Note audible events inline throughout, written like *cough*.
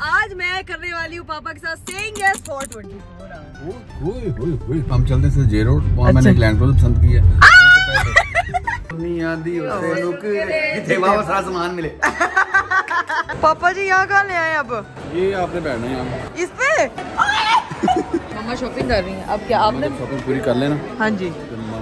आज मैं करने वाली हूँ पापा के साथ सेइंग यस फॉर 24 आवर्स ओए, ओए, ओए, हम चलते से जे रोड वहाँ मैंने लैंड क्रूजर पसंद की है। दुनिया दी उसे नुकरे जिथे वहाँ सारा सामान मिले। *laughs* पापा जी यहाँ कहाँ ले आए अब? ये आपने बैठना है यहाँ इस पे? *laughs* मम्मा शॉपिंग कर रही हैं। अब क्या आपने शॉपिंग पूरी कर लेना। हाँ जी।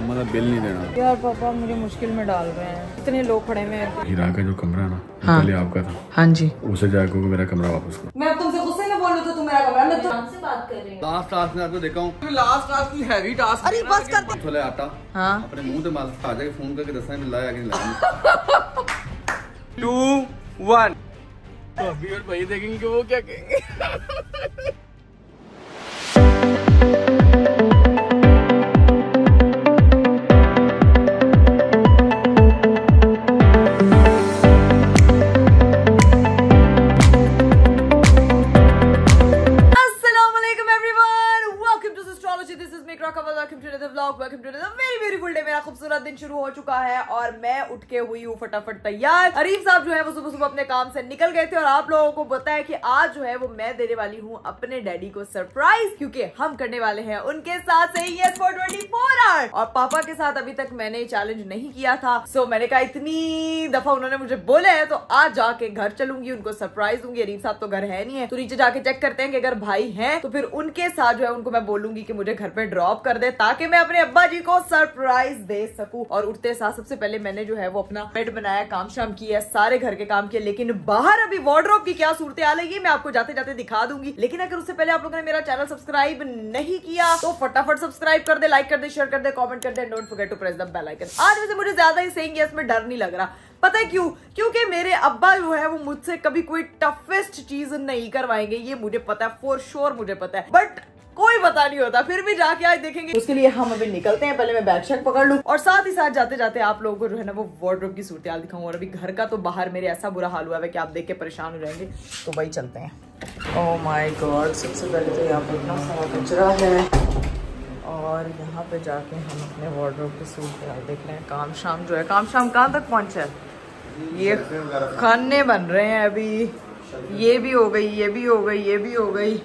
मम्मा का बिल नहीं देना। यार पापा मुझे मुश्किल में डाल रहे हैं। इतने लोग खड़े हुए हैं। हीरा का जो कमरा है ना हाँ। पहले आपका था। हाँ जी। उसे जाकर मेरा कमरा वापस करो। मैं अब तुमसे गुस्से में बोलूँ तो तुम मेरा कमरा मैं तो लास्ट टास्क में आपको देखा हूँ। लास्ट टास्क की हैवी टास्क अरे बस करते छोले आटा। हाँ। अपने मुँह से माल आ जाके फ़ोन करके दसना है लाया कि नहीं लाया टू वन तो अभी और भाई देखेंगे वो क्या कहेंगे। *laughs* vlog. Welcome to another very beautiful day. मेरा खूबसूरत दिन शुरू हो चुका है और मैं उठ के हुई हूँ फटाफट तैयार। अरीफ साहब जो है वो सुबह सुबह अपने काम से निकल गए थे और आप लोगों को है कि आज जो है वो मैं देने वाली हूँ अपने डैडी को सरप्राइज़, क्योंकि हम करने वाले हैं उनके साथ से yes for twenty four hour और पापा के साथ अभी तक मैंने चैलेंज नहीं किया था। सो मैंने कहा, इतनी दफ़ा उन्होंने मुझे बोले है तो आज जाके घर चलूँगी, उनको सरप्राइज़ दूँगी। अरीफ साहब तो घर है नहीं है। तो नीचे जाके चेक करते हैं कि अगर भाई है तो फिर उनके साथ जो है उनको मैं बोलूँगी कि मुझे घर पे ड्रॉप कर दे, ताकि मैं अपने अब्बा जी को सरप्राइज़ दे सकूँ। और उठते साथ सबसे पहले मैंने जो है वो अपना बेड बनाया काम शाम किया, सारे घर के काम किए। लेकिन बाहर अभी वार्ड्रॉप की क्या सूरत हाल है मैं आपको जाते जाते दिखा दूँगी। लेकिन अगर उससे पहले आप लोगों ने मेरा चैनल सब्सक्राइब नहीं किया तो फटाफट सब्सक्राइब कर दे लाइक कर दे शेयर कर दे कॉमेंट कर दे don't forget to press the bell icon आज वैसे मुझे ज़्यादा ही सेइंग यस में डर नहीं लग रहा। पता है क्यों? क्योंकि मेरे अब्बा जो है वो मुझसे कभी कोई टफेस्ट चीज़ नहीं करवाएँगे ये मुझे पता है फॉर श्योर मुझे पता है। बट कोई पता नहीं होता फिर भी जाके आज देखेंगे। उसके लिए हम अभी निकलते हैं पहले मैं बैग शैग पकड़ लूँ। और साथ ही साथ जाते जाते आप लोगों को जो है ना वो वार्डरोब की सूरत दिखाऊँगा और अभी घर का तो बाहर मेरे ऐसा बुरा हाल हुआ है कि आप देख के परेशान हो जाएँगे। तो वही चलते हैं। ओह माय गॉड सबसे पहले तो यहाँ पर इतना सारा कचरा है। और यहाँ पे जाके हम अपने वार्डरोब की हाल देख रहे हैं। काम शाम जो है काम शाम कहाँ तक पहुँचा है? ये खाने बन रहे हैं अभी। ये भी हो गई, ये भी हो गई, ये भी हो गई।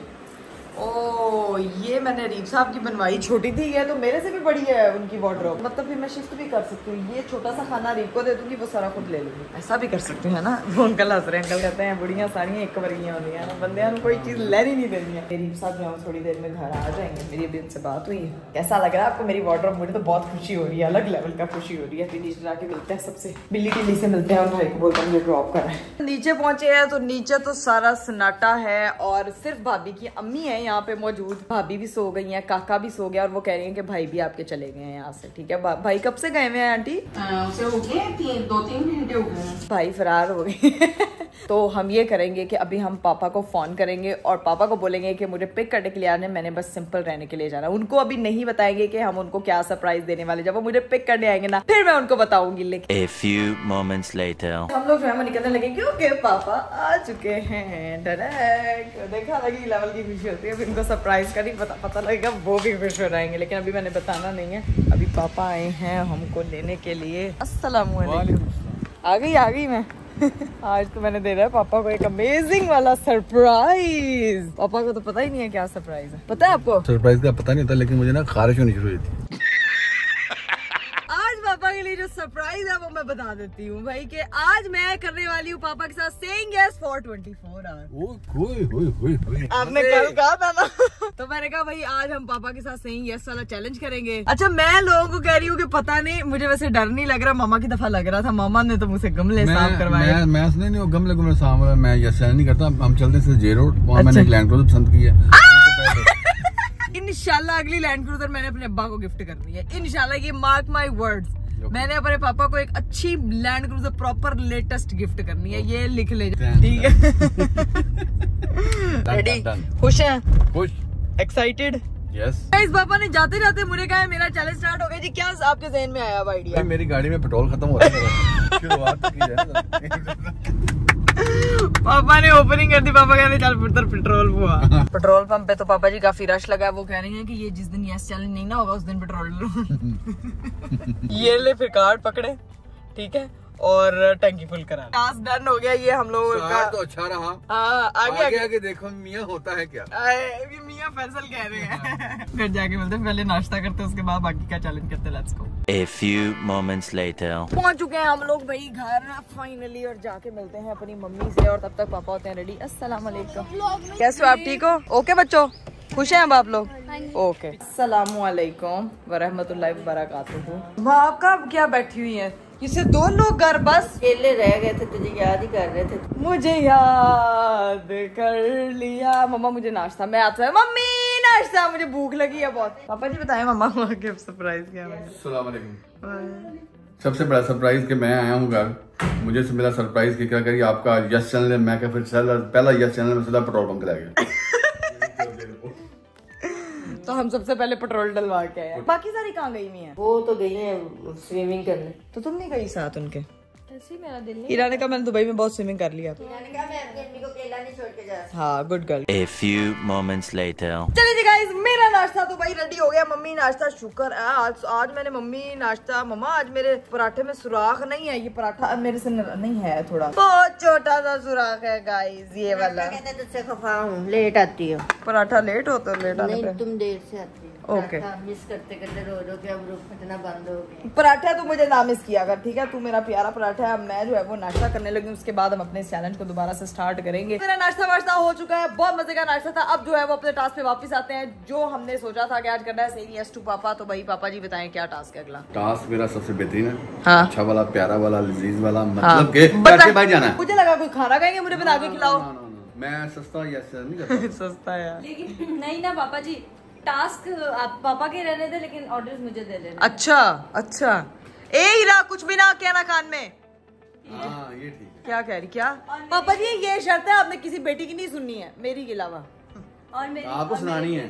ओ ये मैंने रीप साहब की बनवाई, छोटी थी ये तो मेरे से भी बड़ी है उनकी वार्डरोब मतलब फिर मैं शिफ्ट भी कर सकती हूँ। ये छोटा सा खाना रीप को दे दूँगी, वो सारा खुद ले लूँगी। ऐसा भी कर सकती हूँ ना? वो अंकल हंस रहे अंकल कहते हैं, बुढ़िया सारियाँ एक वर्गियाँ होती हैं बंदे कोई चीज़ लेनी नहीं देनी है। रीप साहब जो थोड़ी देर में घर आ जाएँगे। मेरी अभी उनसे बात हुई है। कैसा लग रहा है आपको मेरी वार्डरोब मुझे तो बहुत खुशी हो रही है, अलग लेवल का खुशी हो रही है। फिर नीचे जाके मिलते हैं सबसे। बिल्ली टिल्ली से मिलते हैं और बोलते हैं ड्रॉप कर नीचे पहुँचे हैं तो नीचे तो सारा सन्नाटा है और सिर्फ़ भाभी की अम्मी है यहाँ पे मौजूद भाभी भी सो गई हैं काका भी सो गया और वो कह रही हैं कि भाई भी आपके चले गए हैं यहाँ से ठीक है? भा- भाई कब से गए हुए हैं आंटी? उसे हो गए तीन दो तीन घंटे हो गए भाई फरार हो गए *laughs* तो हम ये करेंगे कि अभी हम पापा को फ़ोन करेंगे और पापा को बोलेंगे कि मुझे पिक करने के लिए आने मैंने बस सिंपल रहने के लिए जाना उनको अभी नहीं बताएँगे कि हम उनको क्या सरप्राइज़ देने वाले जब वो मुझे पिक करने आएँगे ना फिर मैं उनको बताऊँगी लेकिन A few moments later. हम लोग जो है वो निकलने लगे क्योंकि पापा आ चुके हैं। डायरेक्ट देखा लगी लेवल की खुशी होती है। फिर उनको सरप्राइज़ का नहीं पता पता लगेगा वो भी खुश हो जाएँगे लेकिन अभी मैंने बताना नहीं है। अभी पापा आए हैं हमको लेने के लिए। अस्सलाम आ गई आ गई मैं। *laughs* आज तो मैंने दे रहा है पापा को एक अमेजिंग वाला सरप्राइज़ पापा को तो पता ही नहीं है क्या सरप्राइज़ है। पता है आपको? सरप्राइज़ का पता नहीं था लेकिन मुझे ना खारिश होनी शुरू हुई थी के लिए जो सरप्राइज़ है वो मैं बता देती हूँ भाई कि आज मैं करने वाली हूँ पापा के साथ सेइंग यस फॉर 24 आवर आपने कल कहा था ना। *laughs* तो मैंने कहा भाई आज हम पापा के साथ सेइंग यस वाला चैलेंज करेंगे. अच्छा मैं लोगों को कह रही हूँ कि पता नहीं मुझे वैसे डर नहीं लग रहा मामा की दफ़ा लग रहा था। मामा ने तो मुझसे गमले साफ़ करवाए। मैं मैं नहीं वो गमले गुमले साफ़ मैं यस नहीं करता। हम चलते जे रोड वहाँ मैंने एक लैंड क्रूजर पसंद की है। *laughs* इनशाला अगली लैंड क्रूजर मैंने अपने अब्बा को गिफ्ट करनी है। इनशाला ये मार्क माई वर्ड्स मैंने अपने पापा को एक अच्छी land cruiser proper latest gift करनी है ये लिख ले ठीक है? रेडी. *laughs* खुश है? खुश. एक्साइटेड यस इस पापा ने जाते जाते मुझे कहा मेरा चैलेंज स्टार्ट हो गया जी। क्या आपके जहन में आया आइडिया मेरी गाड़ी में पेट्रोल खत्म हो रहा है *laughs* शुरुआत की ना। *laughs* पापा ने ओपनिंग कर दी पापा कहते चल फिर पेट्रोल पुआ पेट्रोल पंप पे तो पापा जी काफ़ी रश लगा है वो कह रहे हैं कि ये जिस दिन यस चैलेंज नहीं ना होगा उस दिन पेट्रोल *laughs* ये ले फिर कार्ड पकड़े ठीक है? और टंकी फुल करा टास्क डन हो गया ये हम लोगों का। तो अच्छा रहा। हाँ आगे आगे आगे। आगे देखो मियाँ होता है क्या? ये मियाँ फैसल कह रहे हैं। घर जाके बोलते हैं, पहले नाश्ता करते हैं उसके बाद बाकी का चैलेंज करते हैं let's go A few moments later. पहुँच चुके हैं हम लोग भाई घर फाइनली और जाके मिलते हैं अपनी मम्मी से और तब तक पापा होते हैं रेडी अस्सलाम वालेकुम। कैसे हो आप ठीक हो? ओके बच्चों? खुश हैं अब आप लोग? ओके अस्सलाम वालेकुम। वरहमतुल्लाहि वबरकातुहू। आपका क्या बैठी हुई है? इसे दो लोग घर बस अकेले रह गए थे तुझे याद ही कर रहे थे। मुझे याद कर लिया। मम्मा मुझे नाश्ता मैं आपसे मम्मी नाश्ता। मुझे भूख लगी है बहुत। पापा जी बताएँ मम्मा को सरप्राइज़ क्या है अस्सलाम वालेकुम सबसे बड़ा सरप्राइज़ कि मैं आया हूँ घर। मुझे से मिला सरप्राइज़ कि क्या करिए आपका यस चैनल है। मैं क्या फिर पहला यस चैनल में सीधा पेट्रोल पंप लगा गया। *laughs* तो हम सबसे पहले पेट्रोल डलवा के आए। बाकी सारी कहाँ गई हुई है? वो तो गई है स्विमिंग करने। तो तुम नहीं गई साथ उनके? हीरा ने कहा मैंने दुबई में बहुत स्विमिंग कर लिया। मैंने कहा मैं अपनी अम्मी को अकेला नहीं छोड़ के हाँ good girl A few moments later. चलिए जी गाइस मेरा नाश्ता। तो हो नाश्ता शुक्र है। आज आज मैंने मम्मी नाश्ता मम्मा आज मेरे पराठे में सुराख नहीं है ये पराठा मेरे से नहीं है थोड़ा। बहुत छोटा सा सुराख है गाइस ये वाला। कहते हैं तुझसे खफा हूँ लेट आती हो। पराठा लेट होता है लेट आने तुम देर से आती हो। ओके। मिस करते करते रो रो के अब रुक फटना बंद हो गई पराठा तो मुझे ना मिस किया कर ठीक है? तू मेरा प्यारा पराठा है अब मैं जो है वो नाश्ता करने लगी उसके बाद हम अपने चैलेंज को दोबारा से स्टार्ट करेंगे। मेरा नाश्ता वाश्ता हो चुका है बहुत मज़े का नाश्ता था। अब जो है वो अपने टास्क पे वापस आते हैं जो हमने सोचा था कि आज करना है सही यस टू पापा तो भाई पापा जी बताएँ क्या टास्क है अगला। टास्क मेरा सबसे बेहतरीन है। हाँ। अच्छा वाला प्यारा वाला लजीज वाला। मतलब के भाई जाना है। मुझे लगा कोई खाना खाएँगे मुझे बना के खिलाओ। मैं सस्ता नहीं *laughs* सस्ता यार। लेकिन नहीं ना पापा जी टास्क आप पापा के रहने थे लेकिन ऑर्डर्स मुझे दे देने। अच्छा अच्छा। ए हीरा कुछ भी ना कहना कान में। हाँ ये ठीक क्या कह रही क्या? पापा जी ये शर्त है आपने किसी बेटी की नहीं सुननी है मेरी के अलावा। और मेरी आपको सुनानी है।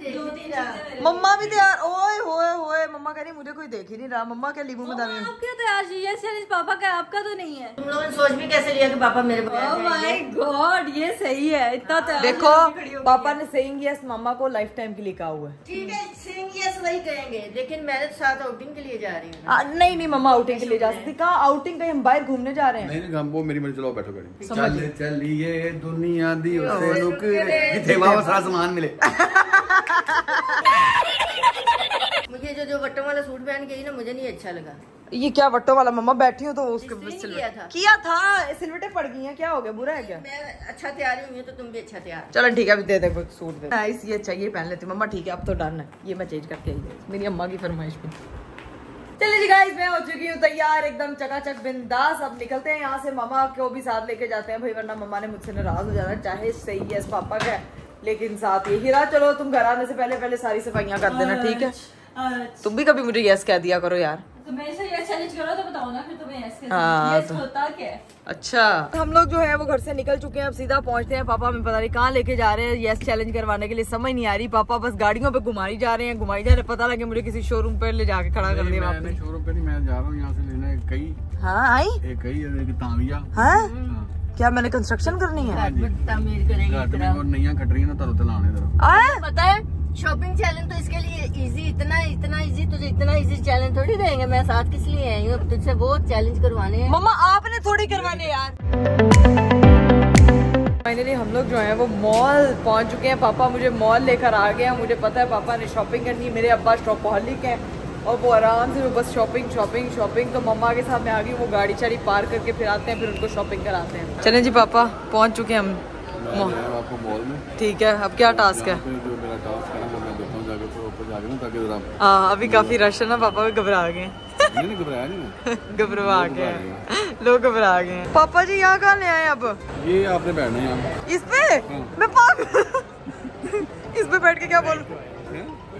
मम्मा भी तैयार ओए होए होए मम्मा कह रही मुझे कोई देख ही नहीं रहा मम्मा क्या लीबू में दाने आप क्यों तैयार? ये पापा का आपका तो नहीं है। तुम लोगों ने सोच भी कैसे लिया कि पापा मेरे बगैर ओह माय गॉड ये सही है इतना तैयार देखो हो पापा ने सेइंग यस मम्मा को लाइफ टाइम के लिए कहा हुआ है। ठीक है सिंह यस वही कहेंगे लेकिन मैं तो साथ आउटिंग के लिए जा रही हूँ नहीं नहीं मम्मा आउटिंग के लिए जा सकती कहा आउटिंग कहीं हम बाहर घूमने जा रहे हैं? नहीं नहीं हम वो मेरी मर्ज़ी चलो बैठो गाड़ी चल चलिए दुनिया दी उसे नुकरे जिथे वहाँ सारा सामान मिले। मुझे जो जो बट्टों वाला सूट पहन के ना मुझे नहीं अच्छा लगा। ये क्या वट्टो वाला? मम्मा बैठी हूँ तो उसके किया था। किया था सिलवटे पड़ गई हैं क्या हो गया? बुरा है क्या? मैं अच्छा तैयार हुई हूँ तो तुम भी अच्छा तैयार चलो ठीक है अभी दे दे सूट दे। नाइस ये चाहिए पहन लेती मम्मा ठीक है अब तो डन है। ये मैं चेंज करके आई मेरी अम्मा की फरमाइश पे। चलिए जी गाइस मैं हो चुकी हूँ तैयार एकदम चकाचक बिंदास। अब निकलते हैं यहाँ से मामा को भी साथ लेके जाते हैं भाई वरना मम्मा ने मुझसे नाराज़ हो जाना चाहे सही है पापा का लेकिन साथ ये हीरा चलो तुम घर आने से पहले पहले सारी सफाइयाँ कर देना ठीक है? तुम भी कभी मुझे यस कह दिया करो यार। तो करो तो बताओ ना फिर तुम्हें ऐसे यस होता क्या अच्छा। हम लोग जो है वो घर से निकल चुके हैं अब सीधा पहुँचते हैं। पापा हमें पता नहीं कहाँ लेके जा रहे हैं। यस चैलेंज करवाने के लिए समझ नहीं आ रही। पापा बस गाड़ियों पे घुमाई जा रहे हैं। घुमाई जा रहे हैं। पता लगे मुझे किसी शोरूम पे ले जाके खड़ा कर दिया शोरूम पे नहीं मैं जा रहा हूँ। यहाँ से लेना कई। हाँ आई? कई और एक तांविया हाँ? हाँ। क्या मैंने कंस्ट्रक्शन करनी है? घर में तामीर करेंगे घट में और नैया कट रही है ना तारो तलाने जरा आए? पता है शॉपिंग चैलेंज तो इसके लिए इजी इतना इतना इजी तुझे इतना इजी चैलेंज थोड़ी देंगे। मैं साथ किस लिए आई हूँ? तुझसे वो चैलेंज करवाने हैं। मम्मा आपने थोड़ी करवाने यार। फाइनली हम लोग जो है वो मॉल पहुँच चुके हैं। पापा मुझे मॉल लेकर आ गए हैं। मुझे पता है पापा ने शॉपिंग करनी है। मेरे अब्बा शॉपहॉलिक हैं। और वो आराम से वो बस शॉपिंग शॉपिंग शॉपिंग तो मम्मा के साथ में आ गई वो गाड़ी चाड़ी पार करके फिर आते हैं फिर उनको शॉपिंग कराते हैं। चलें जी पापा पहुँच चुके हैं हम। आपको मॉल में। ठीक है अब क्या टास्क है? है ना वो मैं देता हूँ जाके ऊपर जाके ना ताकि जरा हाँ अभी काफ़ी रश है ना पापा भी घबरा गए। हैं। नहीं नहीं घबराया नहीं मैं। *laughs* घबरा गए। *laughs* लोग घबरा गए। पापा जी यहाँ कहाँ ले आए अब ये आपने बैठना है यहाँ। इस पे? मैं पागल *laughs* इस पे बैठ के क्या बोलूँ?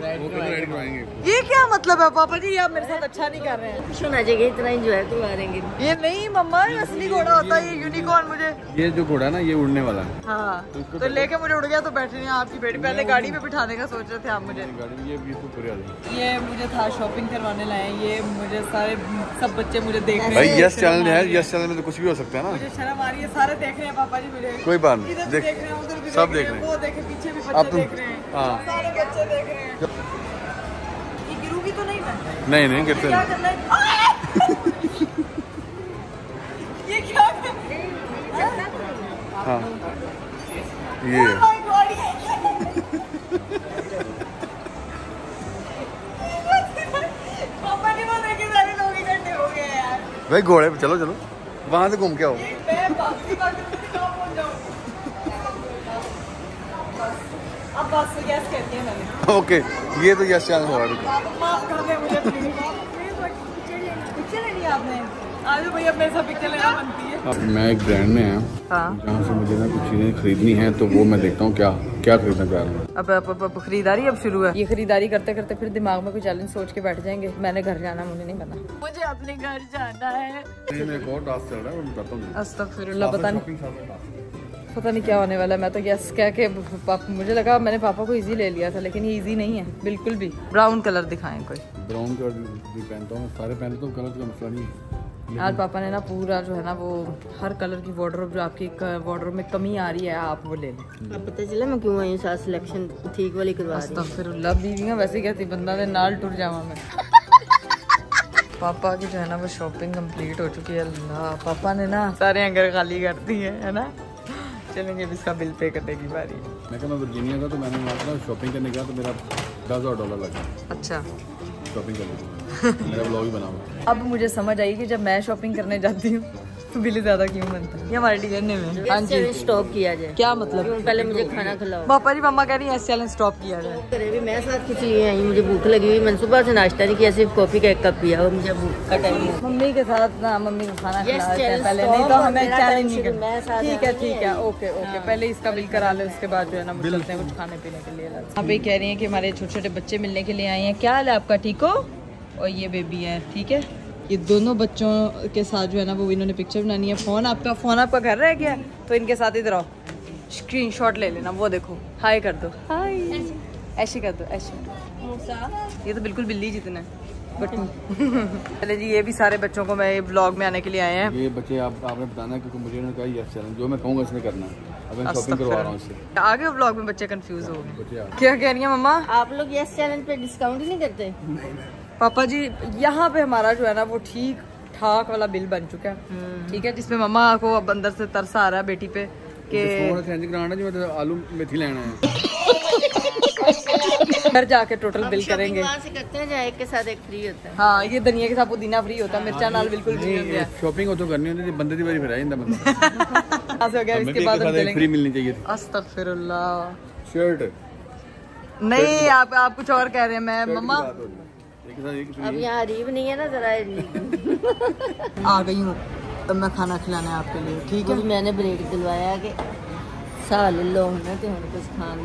ये क्या मतलब है? पापा जी ये आप मेरे साथ अच्छा नहीं कर रहे हैं। खुश होना चाहिए इतना एंजॉय करवा देंगे ये नहीं मम्मा ये असली घोड़ा होता है ये यूनिकॉर्न मुझे। ये जो घोड़ा ना ये उड़ने वाला है। हाँ तो लेके मुझे उड़ गया तो बैठे नहीं आपकी बेटी। पहले गाड़ी में बिठाने का सोच रहे थे आप मुझे। ये मुझे था शॉपिंग करवाने लाए ये मुझे सारे सब बच्चे मुझे देख रहे हैं। यस चैनल है यस चैनल में तो कुछ भी हो सकता है ना। मुझे शर्म आ रही है सारे देख रहे हैं पापा जी मुझे। कोई बात नहीं देख। देख रहे हैं सब देख रहे हैं वो देखे पीछे भी बच्चे देख रहे हैं। हाँ। सारे बच्चे देख रहे हैं। तो नहीं नहीं गिरते ये क्या हाँ। ये। भाई घोड़े पे चलो चलो। वहाँ से घूम के आओ। बस यस कहती है मैंने। ओके ये तो यस चैनल हुआ। माफ़ कर दे मुझे पिक्चर लेनी है आपने। आज भैया मेरे साथ पिक्चर लेना बनती है। अब मैं एक ब्रांड में आया हाँ। जहाँ से मुझे ना कुछ चीज़ें खरीदनी है तो वो मैं देखता हूँ क्या क्या खरीदना चाह रहा हूँ। अब, अब, अब, अब खरीदारी अब शुरू है। ये खरीदारी करते करते फिर दिमाग में कोई चैलेंज सोच के बैठ जाएँगे। मैंने घर जाना मुझे नहीं पता। मुझे अपने घर जाना है। पता नहीं क्या होने वाला है। मैं तो यस कह के पाप, मुझे लगा मैंने पापा को इजी ले लिया था लेकिन ये इजी नहीं है। बिल्कुल भी। ब्राउन कलर दिखाएँ कोई। ब्राउन कलर भी पहनता हूँ। सारे पहनता हूँ कलर का मसला नहीं है। आज पापा ने ना पूरा जो है ना वो हर कलर की वार्डरोब जो आपकी वार्डरोब में कमी आ रही है आप वो ले लें। अब पता चला मैं क्यों आई हूँ? साथ सिलेक्शन ठीक वाली करवा रही हूँ। अस्तगफिरुल्लाह बीवियाँ वैसे कहती बंदा ने नाल टुर जावा मैं। पापा की जो है ना वो शॉपिंग कंप्लीट हो चुकी है अल्लाह। पापा ने ना सारे अंगर खाली कर दिए है ना? चलेंगे अब इसका बिल पे करने की बारी। मैं कहा मैं वर्जीनिया था तो मैंने वहाँ पर शॉपिंग करने गया तो मेरा दस हज़ार डॉलर लगा। अच्छा। शॉपिंग करने मेरा ब्लॉग ही बना हुआ। अब मुझे समझ आई कि जब मैं शॉपिंग करने जाती हूँ तो बिल ज़्यादा क्यों बनता है? ये हमारे डीएनए में। हाँ जी। स्टॉप किया जाए। क्या मतलब? पहले मुझे खाना खिलाओ। पापा जी मम्मा कह रही है चैलेंज स्टॉप किया जाए। करे भी मैं साथ किसी लिए आई मुझे भूख लगी हुई मैंने सुबह से नाश्ता नहीं किया सिर्फ़ कॉफ़ी का एक कप पिया और मुझे भूख का टाइम है। मम्मी के साथ ना मम्मी को खाना हैं पहले नहीं तो हमें चैलेंज नहीं मैं साथ ठीक है ठीक है ओके ओके पहले इसका बिल करा ले उसके बाद जो है ना वो चलते हैं कुछ खाने पीने के लिए। यहाँ पे कह रही हैं कि हमारे छोटे छोटे बच्चे मिलने के लिए आए हैं। क्या हाल है आपका? ठीक हो? और ये बेबी है ठीक है? ये दोनों बच्चों के साथ जो है ना वो इन्होंने पिक्चर बनानी है। फ़ोन आपका फ़ोन आपका घर रह गया तो इनके साथ इधर आओ। स्क्रीन शॉट ले लेना वो देखो। हाय कर दो। हाय ऐसे कर दो ऐसे। ये तो बिल्कुल बिल्ली जितना है चले जी ये भी सारे बच्चों को मैं ब्लॉग में आने के लिए आए हैं। ये बच्चे आप आपने बताना क्योंकि मुझे उन्होंने कहा यस चैलेंज जो मैं कहूँगा इसने करना है। अब शॉपिंग करवा रहा हूँ इससे। आगे व्लॉग में बच्चे कंफ्यूज हो गए। क्या कह रही है मम्मा? आप लोग यस चैनल पे डिस्काउंट ही नहीं करते? पापा जी यहाँ पे हमारा जो है ना वो ठीक ठाक वाला बिल बन चुका है। हम्म। ठीक है जिसमें मम्मा को अब अंदर से तरस आ रहा है बेटी पे के आलू मेथी लेना है। *laughs* घर जाके टोटल बिल करेंगे। से करते हैं जाए के साथ एक फ्री होता है। हाँ ये धनिया के साथ पुदीना फ्री होता है मिर्चा नाल बिल्कुल फ्री शॉपिंग तो करनी होती बंदे दी बारी फिर आ जाता *laughs* हो गया इसके बाद फ्री मिलनी चाहिए थी। शर्ट नहीं आप आप कुछ और कह रहे हैं मैं मम्मा अब यहाँ अरीब नहीं है ना जरा आ गई हूँ तब मैं खाना खिलाना है आपके लिए ठीक है? मैंने ब्रेक दिलवाया कि साल लो होना तो हम कुछ Khan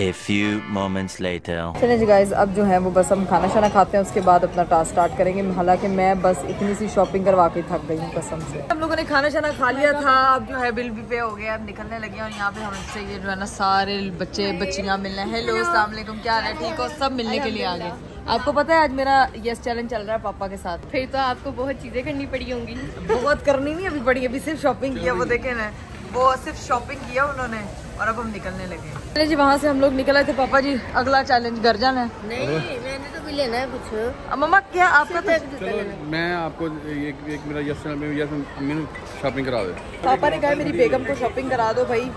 A few moments later. चले जी गाइज़ अब जो है वो बस हम खाना शाना खाते हैं उसके बाद अपना टास्क स्टार्ट करेंगे। हालाँकि मैं बस इतनी सी शॉपिंग करवा के थक गई हूँ कसम से। हम लोगों ने खाना शाना खा लिया था अब जो है बिल भी पे हो गया अब निकलने लगे और यहाँ पे हमसे ये जो है ना सारे बच्चे बच्चियाँ मिलना है। हेलो अलैक्म क्या हाल है? ठीक हो? सब मिलने के लिए आ गए आपको पता है आज मेरा यस चैलेंज चल रहा है पापा के साथ। फिर तो आपको बहुत चीज़ें करनी पड़ी होंगी। बहुत करनी नहीं अभी पड़ी अभी सिर्फ़ शॉपिंग किया वो देखे ना। वो सिर्फ़ शॉपिंग किया उन्होंने और अब हम निकलने लगे चले जी वहाँ से हम लोग निकल आए थे पापा जी अगला चैलेंज घर जाना है। नहीं मैंने तो भी लेना है कुछ। अब मम्मा क्या आपका तो चलो मैं आपको एक, एक मेरा यस यस अम्मी ने शॉपिंग करा दे। पापा ने कहा मेरी बेगम को शॉपिंग करा दो भाई।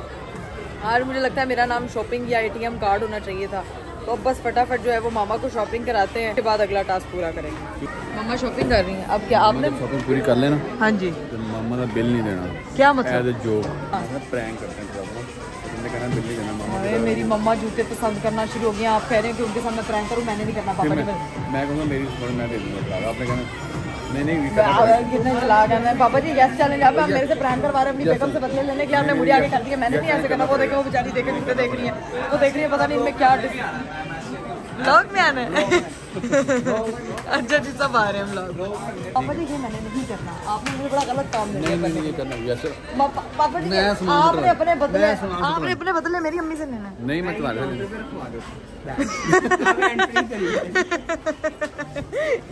आज मुझे लगता है मेरा नाम शॉपिंग या एटीएम कार्ड होना चाहिए था। तो अब बस फटाफट जो है वो मामा को शॉपिंग कराते हैं उसके बाद अगला टास्क पूरा करेंगे। मामा शॉपिंग कर रही हैं। अब क्या आपने शॉपिंग पूरी कर लेना हाँ जी। तो मामा का बिल नहीं देना। क्या मतलब? जो प्रैंक करते हैं मेरी मम्मा जूते पसंद करना शुरू हो गया आप कह रहे हैं कि उनके सामने प्रैंक करूँ मैंने नहीं करना पापा मैं कहूँगा मेरी मैं दे दूँगा आपने कहना नहीं नहीं कितने चला गया मैं पापा जी यस चैलेंज आप मेरे से प्रैंक करवा रहे हैं अपनी बेगम से बदले लेने के आपने मुझे आगे कर दिया मैंने नहीं ऐसे करना। वो देखे वो बेचारी देखे जूते देख रही है। वो देख रही है पता नहीं इनमें क्या लोग में आना है। *laughs* अच्छा जी सब आ रहे हैं ब्लॉग पापा जी ये मैंने नहीं करना। आपने मुझे बड़ा गलत काम दे दिया नहीं नहीं करना यस पापा पापा जी आपने अपने बदले आपने अपने बदले मेरी अम्मी से लेना नहीं मैं तुम्हारे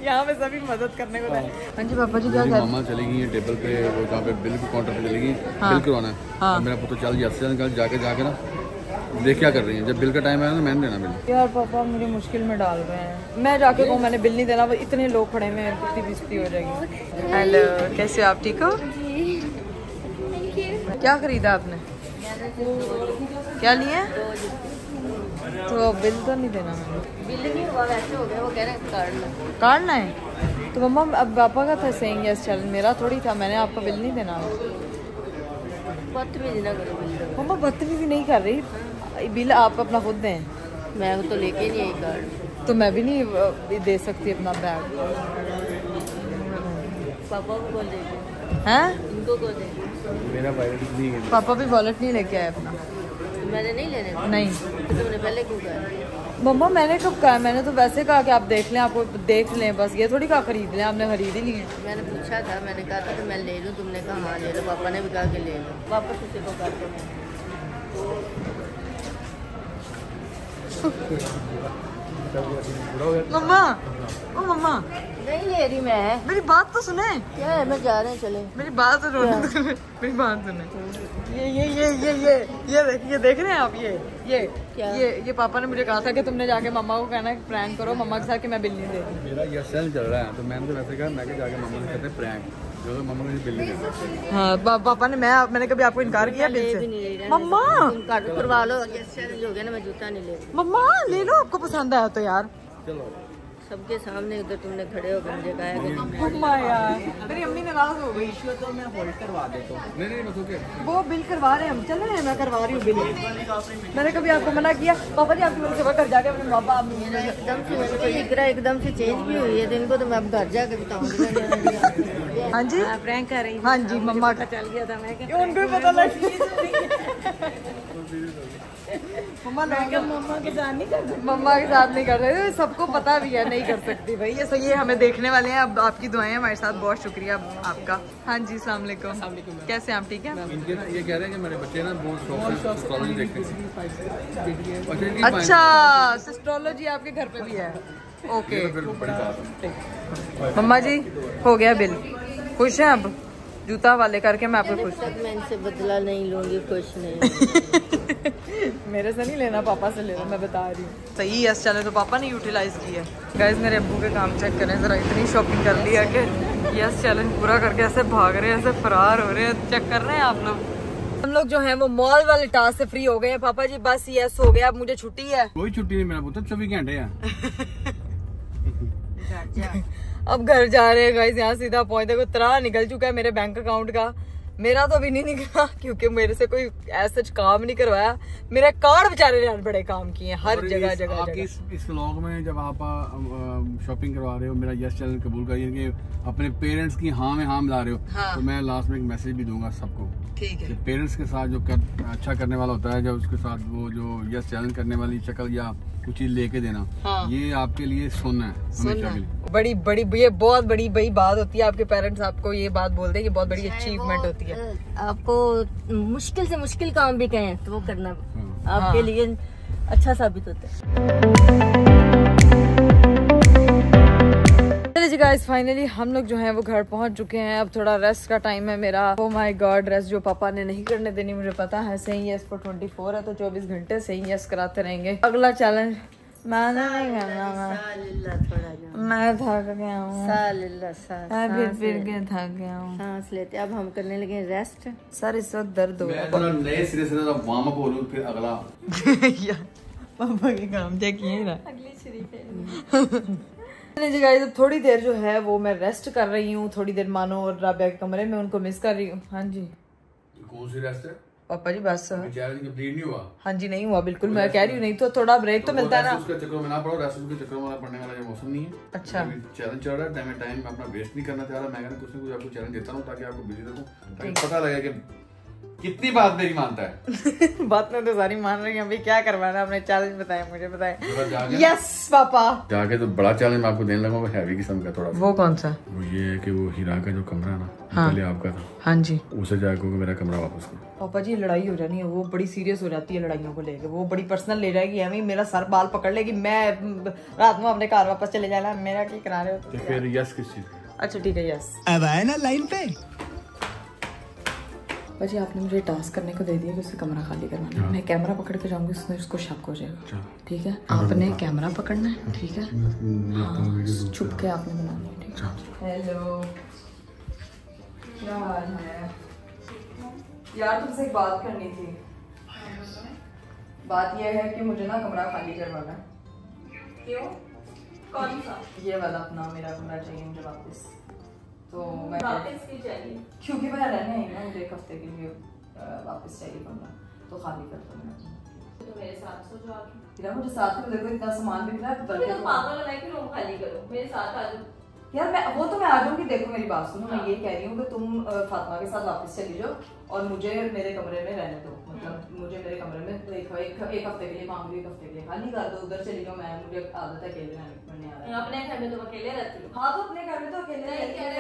यहाँ पे सभी मदद करने को हाँ। जी पापा जी क्या कर मामा चली गई है टेबल पे वो जहाँ पे बिल काउंटर पे चली गई बिल करवाना है। हाँ। मेरा पुत्र चल निकल जाके जाके ना देख क्या कर रही है? जब बिल का टाइम आया ना मैंने देना बिल। यार पापा मुझे मुश्किल में डाल रहे हैं। मैं जाके कहूँ मैंने बिल नहीं देना वो इतने लोग खड़े में कितनी बेइज्जती हो जाएगी। हेलो कैसे आप? ठीक हो? क्या खरीदा आपने? क्या लिए तो बिल तो नहीं देना मैंने। बिल नहीं हुआ वैसे हो गया वो कह रहे हैं कार्ड कार्ड है तो मम्मा अब पापा का था सेइंग यस चैलेंज मेरा थोड़ी था मैंने आपका बिल नहीं देना। बदतमीजी ना करो बिल। मम्मा बदतमीजी नहीं कर रही। बिल आप अपना खुद दें। मैं तो लेके नहीं आई कार्ड तो मैं भी नहीं दे सकती अपना बैग पापा को हैं? इनको मेरा नहीं है। पापा भी वॉलेट नहीं लेके आए अपना। मैंने नहीं लेने नहीं। तो तुमने पहले क्यों कहा? मम्मा मैंने कब कहा? मैंने तो वैसे कहा कि आप देख लें आपको देख लें बस ये थोड़ी कहा खरीद लें आपने खरीद ही। लिए मैंने पूछा था मैंने कहा था कि मैं ले लूँ तुमने कहा हाँ ले लो पापा ने भी कहा कि ले लो। वापस उसी को कर दो। मम्मा। ओ मम्मा। नहीं ले रही मैं। मेरी बात तो सुने। क्या है? मैं जा रहे हैं चले। मेरी बात सुनो मेरी बात सुने। ये ये ये ये ये ये देख ये देख रहे हैं आप? ये ये क्या? ये ये पापा ने मुझे कहा था कि तुमने जाके मम्मा को कहना है प्रैंक करो मम्मा के साथ कि मैं बिल नहीं दे मेरा यस चैनल चल रहा है तो मैंने तो वैसे कहा मैं कि जाके मम्मा से कहते हैं प्रैंक। हाँ पापा ने मैं मैंने कभी आपको इनकार किया बिल से? नहीं ले रहे मम्मा! करवा लो हो गया ना मैं जूता नहीं ले मम्मा ले लो आपको पसंद आया तो यार। सबके सामने उधर तुमने खड़े होकर मुझे कहा कि मेरी अम्मी नाराज़ हो गई तो मैं होल्ड करवा देता हूँ। नहीं नहीं बस ओके। वो बिल करवा रहे हैं हम चल रहे हैं मैं करवा रही हूँ बिल। मैंने कभी आपको मना किया? पापा जी आपकी वजह घर जाके अपने माँ बाप एकदम से मेरे को इकरा एकदम से चेंज भी हुई है तो इनको तो मैं अब घर जाके बताऊँगी हाँ जी। प्रैंक कर रही हाँ। जी मम्मा। का चल गया था मैं उनको भी पता लग मम्मा मम्मा के साथ नहीं कर मम्मा के साथ नहीं कर रहे सबको पता भी है नहीं कर सकती भाई। ये सो ये हमें देखने वाले हैं। अब आपकी दुआएँ हमारे साथ बहुत शुक्रिया आपका। हाँ जी सलाम कैसे हैं आप? ठीक है? इनके ना ये कह रहे हैं कि मेरे बच्चे ना बहुत देखते हैं। अच्छा सिस्ट्रोलॉजी आपके घर पे भी है। ओके है। मम्मा जी हो गया बिल। खुश हैं अब? जूता वाले करके मैं आपको खुश मैं इनसे बदला नहीं लूँगी खुश नहीं *laughs* मेरे से नहीं लेना पापा से लेना मैं बता रही हूँ। सही है चले तो पापा ने यूटिलाइज किया गाइज़ मेरे अब्बू के काम चेक करें जरा इतनी शॉपिंग कर लिया कि यस चैलेंज पूरा करके ऐसे भाग रहे हैं ऐसे फरार हो रहे हैं। चेक कर रहे हैं आप लोग? हम लोग जो है वो मॉल वाले टास्क से फ्री हो गए हैं। पापा जी बस यस हो गया अब मुझे छुट्टी है। कोई छुट्टी नहीं मेरा पुत्र चौबीस घंटे हैं। *laughs* अब घर जा रहे हैं गाइस यहाँ सीधा पहुँच देखो तरह निकल चुका है मेरे बैंक अकाउंट का। मेरा तो अभी नहीं निकला क्योंकि मेरे से कोई ऐसा काम नहीं करवाया। मेरे कार्ड बेचारे ने बड़े काम किए हर जगह जगह आपकी इस, इस व्लॉग में जब आप शॉपिंग करवा रहे हो मेरा यस चैनल कबूल करिए कि अपने पेरेंट्स की हाँ में हाँ मिला रहे हो हाँ। तो मैं लास्ट में एक मैसेज भी दूँगा सबको। ठीक है। पेरेंट्स के साथ जो कर, अच्छा करने वाला होता है जब उसके साथ वो जो यस चैलेंज करने वाली शक्ल या कुछ चीज़ लेके देना हाँ। ये आपके लिए सोना है सोना बड़ी बड़ी ये बहुत बड़ी बड़ी बात होती है आपके पेरेंट्स आपको ये बात बोलते हैं कि बहुत बड़ी अचीवमेंट होती है आपको मुश्किल से मुश्किल काम भी कहें तो वो करना हाँ। आपके हाँ। लिए अच्छा साबित होता है गाइस फाइनली हम लोग जो हैं वो घर पहुँच चुके हैं। अब थोड़ा रेस्ट का टाइम है मेरा। ओ माय गॉड रेस्ट जो पापा ने नहीं करने देनी मुझे पता है। सही यस पर 24 है तो 24 घंटे सही यस कराते रहेंगे। अगला चैलेंज मैंने नहीं करना मैं। सालिल्ला थोड़ा जा। मैं थक गया हूँ। मैं फिर फिर के थक गया हूँ। सांस लेते अब हम करने लगे रेस्ट सर इस वक्त दर्द हो मैं थोड़ा नए सिरे से ना वार्म अप हो लूँ फिर अगला। *laughs* रहा पापा के काम चेक किए ना चलिए *laughs* जी गाइस अब थोड़ी देर जो है वो मैं रेस्ट कर रही हूँ। थोड़ी देर मानो और राबिया के कमरे में उनको मिस कर रही हूँ। हाँ जी। कौन सी रेस्ट है? पापा जी बस। नहीं हुआ। हाँ जी नहीं हुआ बिल्कुल मैं कह रही हूँ नहीं तो थोड़ा ब्रेक तो तो मिलता है ना। उसका चक्कर में ना पड़ो रेस्ट के चक्कर में पड़ने वाला ये मौसम नहीं है। अच्छा। चैलेंज चल रहा है टाइम टाइम अपना वेस्ट नहीं करना चाह रहा। मैं कुछ ना कुछ आपको चैलेंज देता हूँ ताकि आपको बिज़ी रखूँ। ताकि पता लगे कि कितनी बात मेरी मानता है? *laughs* बात में तो सारी मान रही हैं। अभी क्या करवाना है? आपने चैलेंज बताया मुझे बताया। जाके यस पापा। जाके तो बड़ा चैलेंज आपको देने लगा वो हैवी किस्म का थोड़ा वो कौन सा? वो ये है कि वो हीरा का जो कमरा ना हाँ। पहले आपका था। हाँ जी। उसे जाके मेरा कमरा वापस करो। पापा जी लड़ाई हो जानी है वो बड़ी सीरियस हो जाती है लड़ाइयों को लेके। वो बड़ी पर्सनल ले जाएगी हमें मेरा सर बाल पकड़ लेगी मैं रात में अपने घर वापस चले जाना मेरा क्या करा रहे हो? तो फिर यस किस चीज़ अच्छा ठीक है यस अब आए ना लाइन पे? पापा जी आपने मुझे टास्क करने को दे दिया कि उसे कमरा खाली करवाना है। मैं कैमरा पकड़ के जाऊँगी उसमें उसको शक हो जाएगा। ठीक है? आपने कैमरा पकड़ना है ठीक है? हाँ, छुप के आपने बनाना है ठीक है? हेलो क्या हाल है? यार तुमसे एक बात करनी थी। बात यह है कि मुझे ना कमरा खाली करवाना है। क्यों? कौन सा? ये वाला अपना मेरा कमरा चाहिए मुझे वापस। तो मैं वापस भी चाहिए। क्योंकि मैं रहने आई ना मुझे एक हफ़्ते के लिए वापस चाहिए कमरा तो खाली कर दो मैं। तो मेरे साथ सो जाओ। मुझे साथ में देखो इतना सामान बिक रहा है तो पागल हो कि रूम खाली करो। मेरे साथ आ जाओ। यार मैं वो तो मैं आ जाऊँगी देखो मेरी बात सुनो मैं ये कह रही हूँ कि तुम फातिमा के साथ वापस चली जाओ और मुझे मेरे कमरे में रहने दो। मतलब मुझे मेरे कमरे में एक एक, एक हफ़्ते के लिए मांग एक हफ़्ते के लिए खाली कर दो उधर चली जाओ मैं मुझे आदत है अकेले रहने है। अपने घर में तुम अकेले रहती हो? हाँ तो अपने घर में तो अकेले रहती हूँ,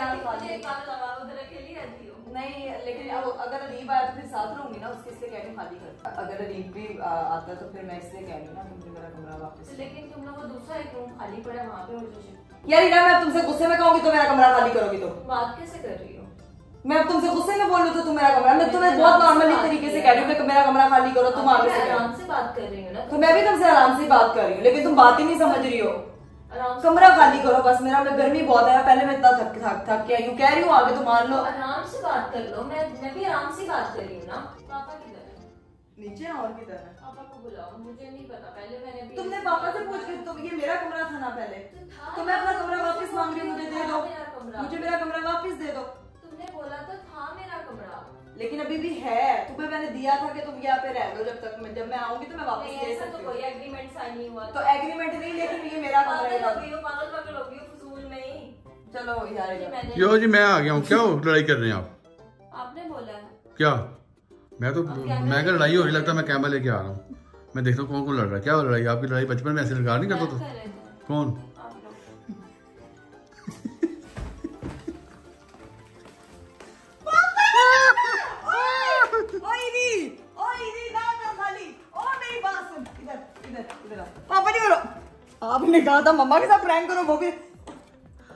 हो हो? नहीं लेकिन अब अगर अलीब आया तो फिर साथ रहूँगी ना उसके इसलिए कह रही खाली कर अगर अलीब भी आता तो फिर मैं इसलिए कह रही हूँ ना मुझे मेरा कमरा वापस लेकिन तुम लोग वो दूसरा एक रूम खाली पड़ा वहाँ पे जाओ यार इना मैं तुमसे गुस्से में कहूँगी तो मेरा कमरा खाली करोगी तो। बात कैसे कर रही हो? मैं अब तुमसे गुस्से में बोल रही तो तुम मेरा कमरा मैं तुम्हें बहुत नॉर्मली तरीके से कह रही हूँ मेरा कमरा खाली करो तुम आगे से आराम से बात कर रही हो ना। तो मैं भी तुमसे आराम से बात कर रही हूँ लेकिन तुम बात ही नहीं समझ रही हो। आराम कमरा खाली करो बस मेरा मैं गर्मी बहुत है पहले मैं इतना थक थक थक के आई हूँ कह रही हूँ आगे तो मान लो। आराम से बात कर लो मैं मैं भी आराम से बात कर रही हूँ ना। पापा है नीचे हैं और किधर है? पापा को बुलाओ मुझे नहीं पता पहले मैंने भी तुमने पापा से पूछ के तो ये मेरा कमरा था ना पहले। तो मैं अपना कमरा वापस मांग रही हूँ मुझे दे दो। मुझे मेरा कमरा वापस दे दो। तुमने बोला तो था मेरा कमरा। लेकिन अभी भी है तुम्हें मैंने दिया था कि तुम यहाँ पे रह लो जब तक मैं जब मैं आऊँगी तो मैं वापस नहीं ले ऐसा तो कोई एग्रीमेंट साइन नहीं हुआ तो एग्रीमेंट नहीं लेकिन ये मेरा कमरा है पागल पागल हो गई फजूल में ही चलो यार क्यों जी मैं आ गया हूँ। क्या लड़ाई कर रहे हैं आप? आपने बोला है। क्या? मैं तो मैं क्या लड़ाई हो रही लगता है मैं कैमरा लेके आ रहा हूँ। मैं देखता हूँ कौन कौन लड़ रहा है। क्या लड़ाई आपकी लड़ाई बचपन में ऐसे लगा नहीं करता कर तो कौन? आप लोग। *laughs* ओए दी ओए दी ना ना खाली। ओ मेरी बात सुन। इधर इधर इधर आ। पापा नहीं करो आपने कहा था मम्मा के साथ प्रैंक करो वो भी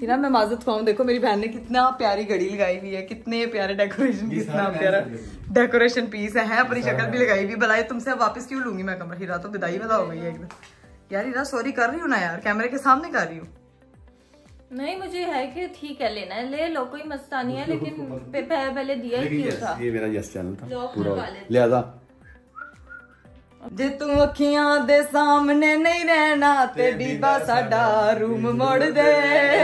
हिना मैं माजत खाऊं देखो मेरी बहन ने कितना प्यारी घड़ी लगाई हुई है कितने प्यारे डेकोरेशन कितना प्यारा डेकोरेशन पीस है, है अपनी शक्ल भी लगाई हुई भला तुमसे वापस क्यों लूँगी मैं कमरा? हीरा तो विदाई वाला हो गई है एकदम। यार हीरा सॉरी कर रही हूँ ना यार कैमरे के सामने कर रही हूँ। नहीं मुझे है कि ठीक है लेना है ले लो कोई मस्तानी है लेकिन पहले दिया ही था? ये मेरा यस चैनल था पूरा लिहाजा ਜੇ ਤੂੰ ਅੱਖੀਆਂ ਦੇ ਸਾਹਮਣੇ ਨਹੀਂ ਰਹਿਣਾ ਤੇ ਬੀਬਾ ਸਾਡਾ ਰੂਮ ਮੋੜ ਦੇ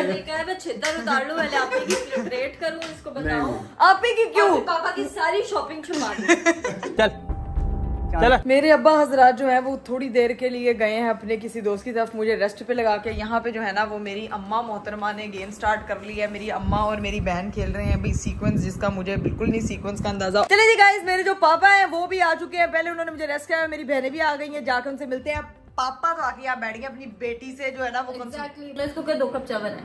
तरीका है मैं छिद्दर उतार लूं पहले आप की फिल्ट्रेट करूं इसको बताऊं आपे की क्यों और पापा की सारी शॉपिंग छुपा दूं मेरे अब्बा हजरात जो है वो थोड़ी देर के लिए गए हैं अपने किसी दोस्त की तरफ़ मुझे रेस्ट पे लगा के। यहाँ पे जो है ना वो मेरी अम्मा मोहतरमा ने गेम स्टार्ट कर लिया है। मेरी अम्मा और मेरी बहन खेल रहे हैं। भाई सीक्वेंस जिसका मुझे बिल्कुल नहीं सीक्वेंस का अंदाज़ा। चले जी गाइस मेरे जो पापा हैं वो भी आ चुके हैं। पहले उन्होंने मुझे रेस्ट किया मेरी बहनें भी आ गई है। जाके उनसे मिलते हैं। पापा तो आके यहाँ बैठ गए अपनी बेटी से जो है ना वो क्या दो कप चाय बनाए।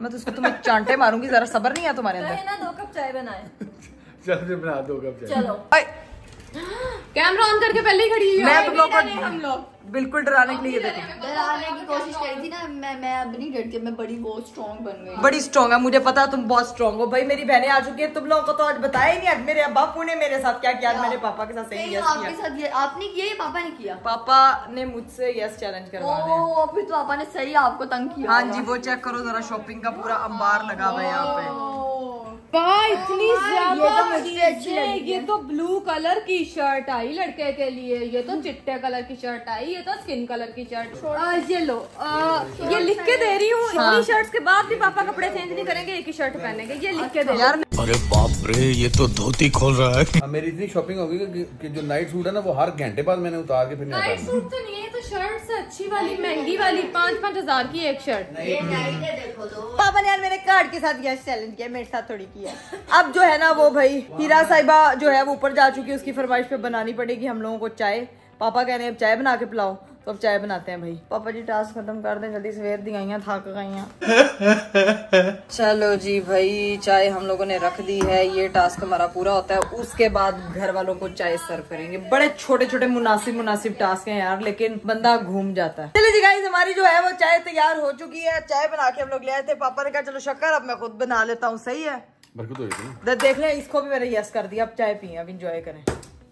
मैं तो उसको तुम्हें चांटे मारूँगी जरा सबर नहीं है तुम्हारे अंदर? ना दो कप चाय बनाए। चल *laughs* बना दो कब चलो। अय, कैमरा ऑन करके पहले ही खड़ी मैं है लोग डरे हम लोग। बिल्कुल डराने के लिए देखो। डराने की कोशिश करी थी ना मैं मैं अब नहीं डरती मैं बड़ी बहुत स्ट्रॉन्ग बन गई बड़ी स्ट्रॉन्ग है मुझे पता तुम बहुत स्ट्रॉन्ग हो। भाई मेरी बहनें आ चुकी है तुम लोगों को तो आज बताया ही नहीं आज मेरे बापू ने मेरे साथ क्या किया मेरे पापा के साथ सही आपके किया। साथ ये आपने किया या पापा ने किया? पापा ने मुझसे यस चैलेंज करवाना फिर तो पापा ने सही आपको तंग किया हाँ जी वो चेक करो जरा शॉपिंग का पूरा अंबार लगा हुआ है यहाँ पे। इतनी ज़्यादा ये तो अच्छी ये तो ब्लू कलर की शर्ट आई लड़के के लिए ये तो चिट्टे कलर की शर्ट आई। ये तो स्किन कलर की शर्ट आ, ये लो। आ, ये लिख के दे रही हूँ। इतनी शर्ट्स के बाद भी पापा कपड़े चेंज नहीं करेंगे एक ही शर्ट पहनेंगे। ये लिख के दे। यार अरे बाप रे ये तो धोती खोल रहा है। मेरी इतनी शॉपिंग होगी कि, कि जो नाइट सूट है ना वो हर घंटे बाद मैंने उतार के फिर नाइट सूट तो नहीं है ये तो शर्ट अच्छी वाली महँगी वाली पाँच पाँच हज़ार की एक शर्ट ये नाइट है देखो पापा ने यार मेरे कार्ड के साथ यस चैलेंज किया मेरे साथ थोड़ी किया। अब जो है ना वो भाई हीरा साहिबा जो है वो ऊपर जा चुकी है उसकी फरमाइश पे बनानी पड़ेगी हम लोगों को चाय। पापा कह रहे हैं अब चाय बना के पिलाओ। तो अब चाय बनाते हैं भाई। पापा जी टास्क खत्म कर दें जल्दी सवेर दी गई थक गई *laughs* चलो जी भाई चाय हम लोगों ने रख दी है। ये टास्क हमारा पूरा होता है। उसके बाद घर वालों को चाय सर्व करेंगे। बड़े छोटे छोटे मुनासिब मुनासिब टास्क हैं यार लेकिन बंदा घूम जाता है। चलिए जी गाइस हमारी जो है वो चाय तैयार हो चुकी है। चाय बना के हम लोग ले आए थे। पापा ने कहा चलो शक्कर अब मैं खुद बना लेता हूँ। सही है? देख ले इसको भी मैंने यस कर दिया। अब चाय पिए अब इंजॉय करें।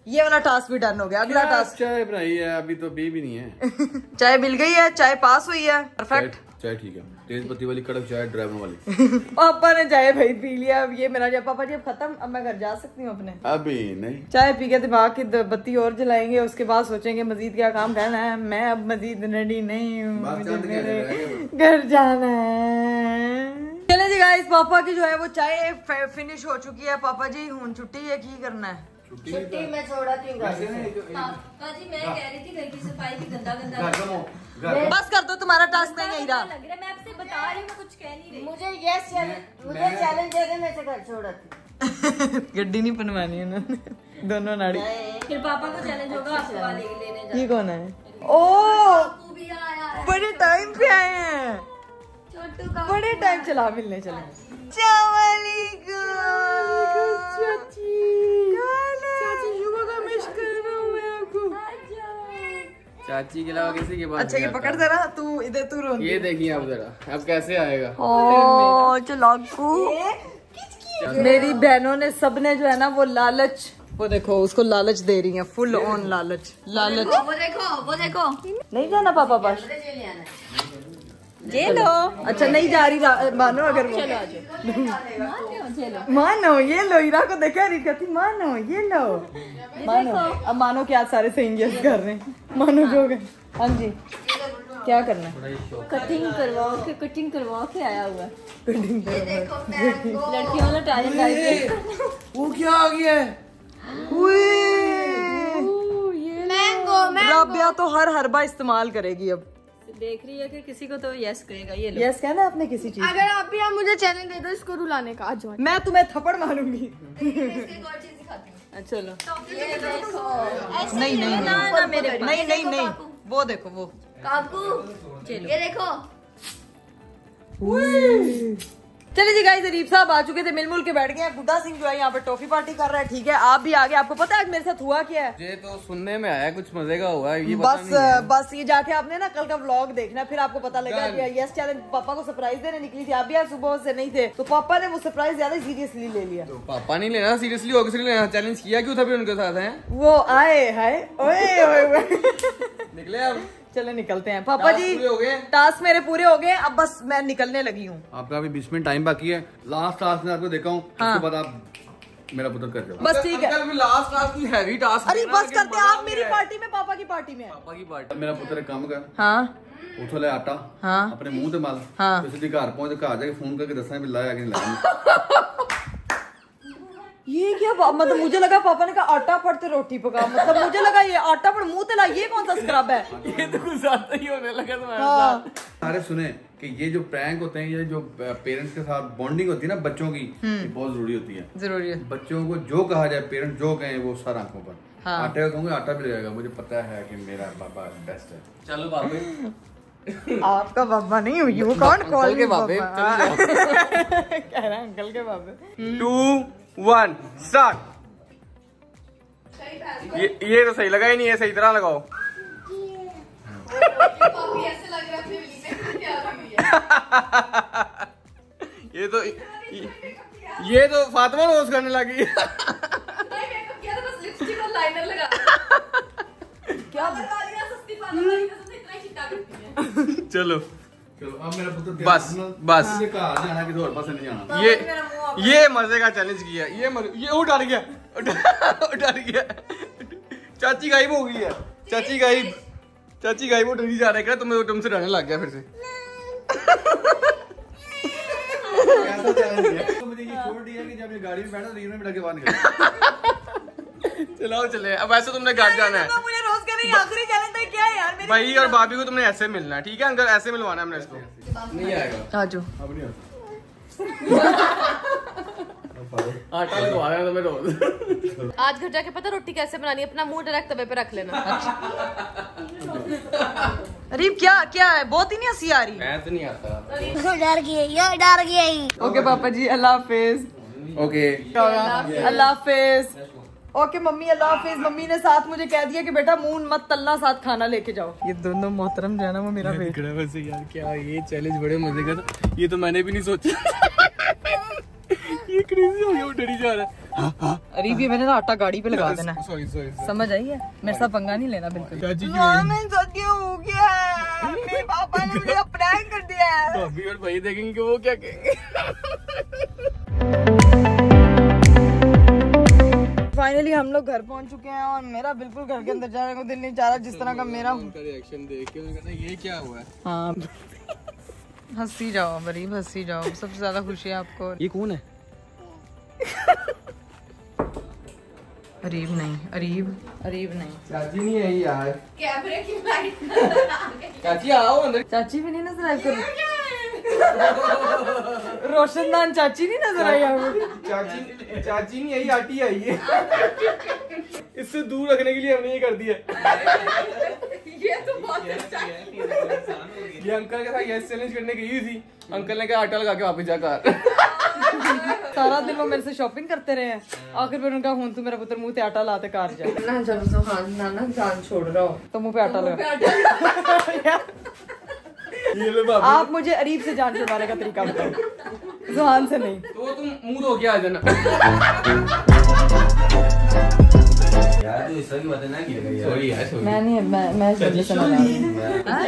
ये वाला टास्क भी डन हो गया अगला टास्क चाय बनाई है? अभी तो बी भी नहीं है। *laughs* चाय मिल गई है चाय पास हुई है परफेक्ट चाय- ठीक है। तेज पत्ती वाली कड़क चाय ड्राइवर वाली। *laughs* पापा ने चाय भाई पी लिया अब ये मेरा पापा जी अब खत्म अब मैं घर जा सकती हूँ अपने। अभी नहीं। चाय पी के दिमाग की बत्ती और जलाएँगे उसके बाद सोचेंगे मजीद क्या काम करना है। मैं अब मजीद रेडी नहीं हूँ घर जाना है। चले जी गाइस पापा की जो है वो चाय फिनिश हो चुकी है। पापा जी हूँ छुट्टी है की करना है? छुट्टी में छोड़ा थी? गाड़ी जी मैं कह रही थी घर की सफ़ाई की गंदा गंदा लग रहा। बस कर दो तुम्हारा टास्क नहीं रहा। लग रहा मैं आपसे बता रही हूँ कुछ कह नहीं रही। मुझे यस चैलेंज मुझे चैलेंज दे दे मैं घर छोड़ा थी। *laughs* गड्डी नहीं बनवानी उन्होंने। दोनों नाड़ी। फिर पापा को चैलेंज होगा आपको वाले लेने ये कौन है? ओ! भी आया बड़े टाइम पे आए हैं। छोटू का बड़े टाइम चला मिलने चले। चाची का हूँ चाची अलावा किसी के पास अच्छा ये पकड़ जरा तू इधर तू रो ये देखिए आप जरा अब कैसे आएगा? ओ चलाकू मेरी बहनों ने सबने जो है ना वो लालच वो देखो उसको लालच दे रही है फुल ऑन लालच। लालच वो देखो वो देखो। नहीं जाना पापा पास। ये लो। अच्छा नहीं जा रही मानो अगर वो मानो ये लो ईरा को देखा रही कहती मानो ये लो। मानो अब मानो क्या सारे सही यस कर रहे हैं। मानो जो गए हाँ जी। क्या करना कटिंग करवा के कटिंग करवा के आया हुआ कटिंग लड़कियों वाला टैलेंट वो क्या आ गया है? मैंगो राबिया तो हर हरबा इस्तेमाल करेगी अब। देख रही है कि किसी को तो यस कहेगा ये लो। यस कहना आपने किसी चीज़ अगर आप भी आप मुझे चैलेंज दे दो इसको रुलाने का आज मैं तुम्हें थप्पड़ मारूँगी। चलो। नहीं नहीं ना ना मेरे नहीं नहीं नहीं। वो देखो वो। काकू ये देखो। चलिए जी गाइस अरीब साहब आ चुके थे मिलमुल के बैठ गए गुड्डा सिंह जो है यहाँ पे टॉफी पार्टी कर रहा है ठीक है? आप भी आ गए। आपको पता है आज मेरे साथ हुआ क्या है? ये तो सुनने में आया कुछ मज़े का हुआ है ये बस है। बस ये जाके आपने ना कल का व्लॉग देखना फिर आपको पता लगा कि यस चैलेंज पापा को सरप्राइज़ देने निकली थी। आप भी आज सुबह से नहीं थे तो पापा ने वो सरप्राइज़ ज़्यादा सीरियसली ले लिया। तो पापा नहीं लेना सीरियसली हो किसी लेना। चैलेंज किया क्यों था फिर उनके साथ है? वो आए हाय ओए। *laughs* निकले अब। चले निकलते हैं पापा टास्क जी पूरे हो गए? टास्क मेरे पूरे हो गए अब बस मैं निकलने लगी हूँ आपका अभी बीस मिनट टाइम बाकी है लास्ट टास्क में आपको देखा हूँ उसके बाद आप मेरा पुत्र कर जाओ बस ठीक है अंकल भी लास्ट टास्क कोई हैवी टास्क अरे बस करते हैं आप मेरी पार्टी में पापा की पार्टी में पापा की पार्टी मेरा पुत्र एक काम कर हाँ उठो ले आटा हाँ। अपने मुंह ते मल हाँ। ਤੇ ਸਿੱਧੀ ਘਰ ਪਹੁੰਚ ਕੇ ਘਰ ਜਾ ਕੇ ਫੋਨ ਕਰਕੇ ਦੱਸਣਾ ਵੀ ਲਾਇਆ ਕਿ ਨਹੀਂ ਲਾਇਆ ये क्या मतलब मुझे लगा पापा ने कहा आटा पड़ते रोटी पका। मतलब मुझे लगा ये आटा पड़ मुँह तला ये कौन सा स्क्रब है? ये तो कुछ ज़्यादा ही होने लगा तुम्हारे हाँ। सारे सुने कि ये जो प्रैंक होते हैं ये जो पेरेंट्स के साथ बॉन्डिंग होती है ना बच्चों की ये बहुत ज़रूरी होती है। ज़रूरी है। बच्चों को जो कहा जाए पेरेंट्स जो कहें वो सर आँखों पर। हाँ। आटे का कहूँगा आटा भी लगेगा मुझे पता है कि मेरा पापा बेस्ट है। चलो बाबू। आपका बाबा नहीं हूँ यू कौन कॉल के बाबे, *laughs* कह रहा है अंकल के बाबे। टू वन स्टार्ट ये ये तो सही लगा ही नहीं है सही तरह लगाओ। *laughs* ये तो ये, तो फातिमा रोज करने लगी। *laughs* चलो। बस, बस। नहीं जाना। ये ये मज़े का चैलेंज किया ये मज़े, ये वो डर गया वो डर गया चाची गायब हो गई है। चाची गायब चाची गायब वो डरी जा रहा। है तुम्हें तुमसे डरने लग गया फिर से. ऐसा चैलेंज है? तो मुझे ये छोड़ दिया कि जब ये गाड़ी में बैठा तो रील में बैठा के बाहर निकला *laughs* चलाओ चले। अब ऐसे तुमने घर जाना है। तो मुझे रोज कह रही आखिरी चैलेंज तो क्या यार? मेरी भाई और भाभी को तुमने ऐसे मिलना है ठीक है? अंकल ऐसे मिलवाना है हमने इसको। नहीं आएगा। आजो अब नहीं *laughs* आटा लगवा रहा तुम्हें रोज आज घर जाके पता रोटी कैसे बनानी है? अपना मुँह डायरेक्ट तवे पे रख लेना। अरीब क्या क्या है? बहुत ही नहीं हँसी आ रही। मैं तो नहीं आता। डर गई ये डर गई। ओके पापा जी अल्लाह हाफिज। ओके अल्लाह हाफिज। ओके मम्मी अल्लाह हाफिज। मम्मी ने साथ मुझे कह दिया कि बेटा मून मत तलना साथ खाना लेके जाओ। ये दोनों मोहतरम जो है ना वो मेरा वेट वैसे यार क्या ये चैलेंज बड़े मज़े का था? ये तो मैंने भी नहीं सोचा। ये क्रेजी हो गया डरी जा रहा है। अरीब ये मैंने ना आटा गाड़ी पे लगा देना सॉरी सॉरी समझ आई है? मेरे साथ पंगा नहीं लेना बिल्कुल। हाँ, हूँ हो गया मेरे पापा ने मुझे प्रैंक कर दिया है। भाभी और भाई देखेंगे वो क्या कहेंगे? हम लोग घर पहुँच चुके हैं और मेरा बिल्कुल घर के अंदर जाने को दिल नहीं चाह रहा जिस तरह का मेरा रिएक्शन देख के ये क्या हुआ है? हाँ। हँसी जाओ गरीब हँसी जाओ। सबसे ज़्यादा खुशी है आपको। ये कौन है? अरीब नहीं अरीब अरीब नहीं। चाची नहीं आई यार। कैमरे की लाइट चाची आओ अंदर। चाची भी नहीं नज़र आई रोशनदान चाची नहीं नज़र आई आपको चाची चाची नहीं आई आटी आई है। इससे दूर रखने के लिए हमने ये कर दिया। ये तो बहुत अच्छा। है ये अंकल के साथ यस चैलेंज करने गई थी। अंकल ने कहा आटा लगा के वापस जा घर। सारा दिन वो मेरे से शॉपिंग करते रहे हैं। आखिर फिर उनका हूँ तू मेरा पुत्र मुँह पे आटा लाते कार जा। ना जब सुहान नाना जान छोड़ रहा हो। तो मुँह पे आटा लगा। ये लो बाबू आप मुझे अरीब से जान छुड़वाने का तरीका बताओ। जुहान से नहीं। तो तुम मुँह धो के आ जाना सॉरी यार sorry। मैं नहीं मैं मैं जल्दी से ना हाँ?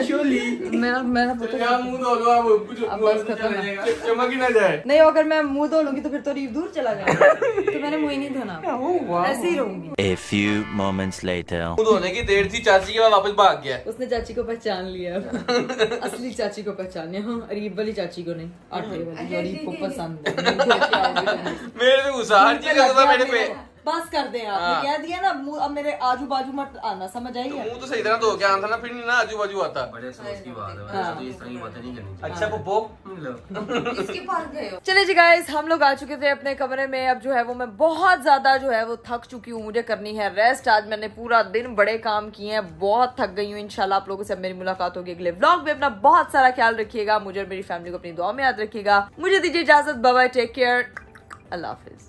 मेरा मेरा पुत्र यार मुँह धो लो आप कुछ बस खत्म है। चमक ही ना जाए नहीं अगर मैं मुँह धो लूँगी तो फिर तो अरीब दूर चला जाएगा तो मैंने मुँह ही नहीं धोना ऐसे ही रहूँगी A few moments later. मुँह धोने की देर थी चाची के बाद वापस भाग गया उसने चाची को पहचान लिया असली चाची को पहचान लिया हाँ अरीब वाली चाची को नहीं आटे वाली अरीब को पसंद है। मेरे पे गुस्सा हर चीज़ पे बस कर दे आपने हाँ। कह दिया ना मुँह अब मेरे आजू बाजू मत आना समझ आई है? मुँह तो सही तरह धो के आना था ना फिर नहीं ना आजू बाजू आता अच्छा पप्पो? इसके पास गए हो? चले जी गाइस हम लोग आ चुके थे अपने कमरे में। अब जो है वो मैं बहुत ज़्यादा जो है वो थक चुकी हूँ मुझे करनी है रेस्ट आज मैंने पूरा दिन बड़े काम किए हैं बहुत थक गई हूँ इंशाल्लाह आप लोगों से अब मेरी मुलाकात होगी अगले ब्लॉग में। अपना बहुत सारा ख्याल रखिएगा मुझे और मेरी फैमिली को अपनी दुआ में याद रखिएगा। मुझे दीजिए इजाज़त बाय टेक केयर अल्लाह हाफिज।